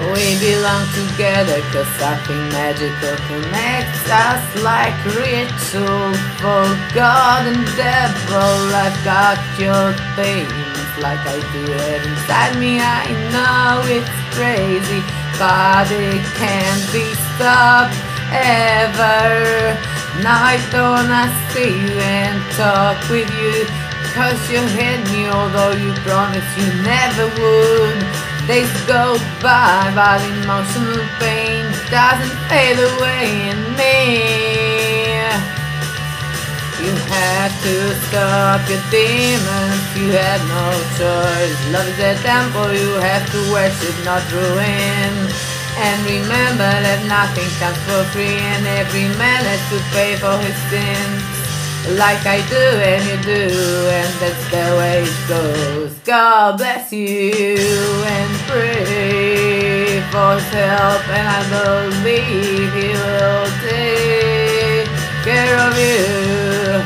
belong together Cause something magical connects us like ritual. For God and devil I've got your things like I do it inside me. I know it's crazy But it can't be stopped ever. Now I don't wanna see you and talk with you Cause you hit me although you promised you never would Days go by but the emotional pain doesn't fade away in me. You had to stop your demons, you had no choice. Love is a temple you have to worship, not ruin. And remember that nothing comes for free and every man has to pay for his sins. Like I do and you do and that's the way it goes. God bless you and help and I believe he will take care of you.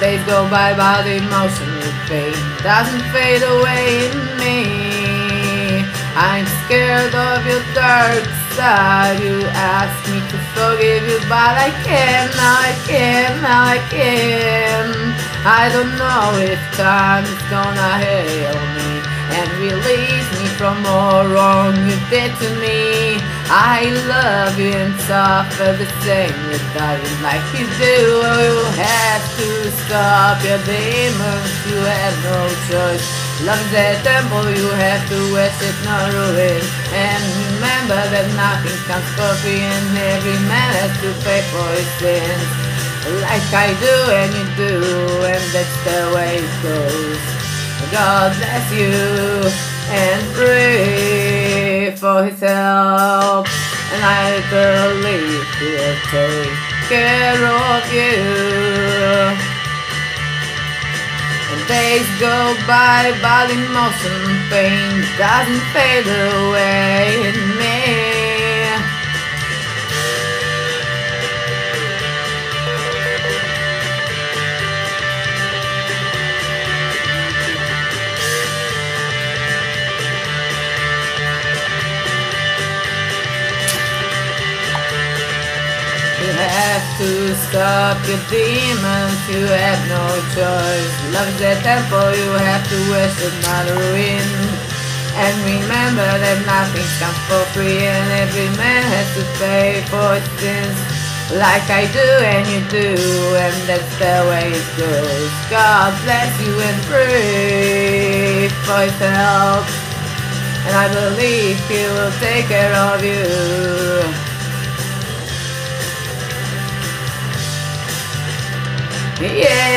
Days go by but emotional pain doesn't fade away in me. I'm scared of your dark side. You ask me to forgive you But I can't, I can't, I can't. I don't know if time is gonna heal me And release me from all wrong you did to me I love you and suffer the same without you like you do oh, You have to stop your demons You have no choice Love a temple you have to worship, not ruin. And remember that nothing comes for free and every man has to pay for his sins. Like I do and you do, and that's the way it goes. God bless you and pray for his help. And I believe he'll take care of you. And days go by, but emotion pain doesn't fade away in me. Have to stop your demons, you have no choice. Love is a temple you have to worship, not a ruin. And remember that nothing comes for free and every man has to pay for his sins. Like I do and you do, and that's the way it goes. God bless you and pray for his help. And I believe he will take care of you. Yeah.